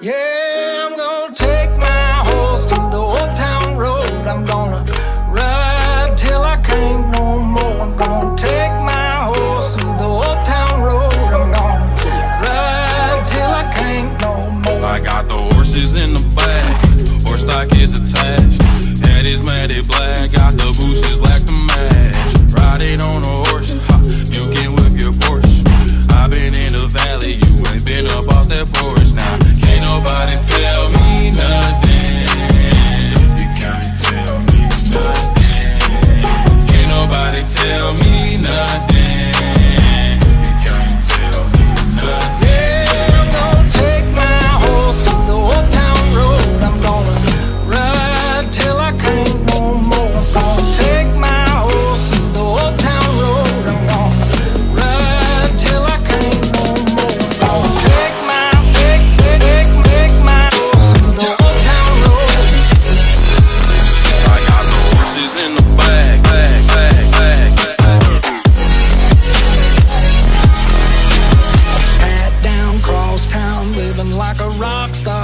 Yeah, I'm gonna take my horse to the old town road. I'm gonna ride till I can't no more. I'm gonna take my horse to the old town road. I'm gonna ride till I can't no more. I got the horses in the back, horse stock is attached. Is matted black, got the black match. On a horse, you can whip your Porsche. I've been in the valley, you ain't been up off that porch now.